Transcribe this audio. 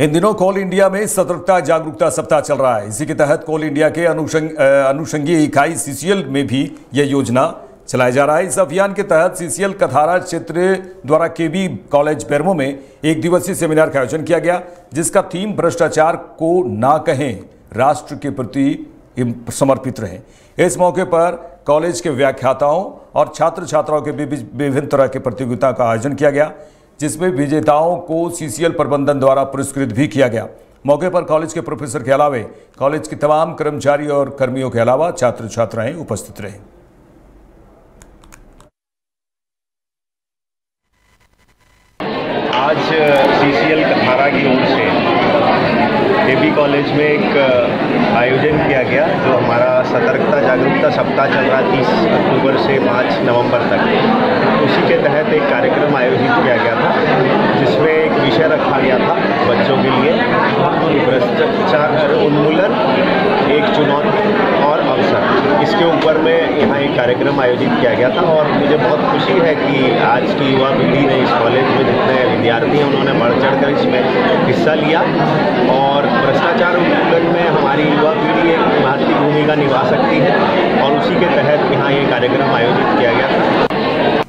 इन दिनों कोल इंडिया में सतर्कता, जागरूकता सप्ताह चल रहा है। इसी के तहत कोल इंडिया के अनुषंग अनुषंगीय इकाई सीसीएल में भी यह योजना चलाया जा रहा है। इस अभियान के तहत सीसीएल कथारा क्षेत्र द्वारा केबी कॉलेज बेरमो में एक दिवसीय सेमिनार का आयोजन किया गया, जिसका थीम भ्रष्टाचार को ना कहें, राष्ट्र के प्रति समर्पित रहे। इस मौके पर कॉलेज के व्याख्याताओं और छात्र छात्राओं के बीच विभिन्न तरह के प्रतियोगिता का आयोजन किया गया। जिसमें विजेताओं को सीसीएल प्रबंधन द्वारा पुरस्कृत भी किया गया। मौके पर कॉलेज के प्रोफेसर के अलावे कॉलेज के तमाम कर्मचारी और कर्मियों के अलावा छात्र छात्राएँ उपस्थित रहे। आज, सीसीएल कथारा की ओर से एबी कॉलेज में एक आयोजन किया गया, जो हमारा सतर्कता जागरूकता सप्ताह चल रहा तीस अक्टूबर से पाँच नवंबर तक। उसी के तहत एक कार्यक्रम आयोजित किया गया था जिसमें एक विषय रखा गया था बच्चों के लिए भ्रष्टाचार उन्मूलन एक चुनौती और अवसर ऊपर में यहाँ एक कार्यक्रम आयोजित किया गया था और मुझे बहुत खुशी है कि आज की युवा पीढ़ी ने इस कॉलेज में जितने विद्यार्थी हैं, उन्होंने बढ़ चढ़ कर इसमें हिस्सा लिया और भ्रष्टाचार उन्मूलन में हमारी युवा पीढ़ी एक महत्वपूर्ण भूमिका निभा सकती है और उसी के तहत यहाँ ये कार्यक्रम आयोजित किया गया था।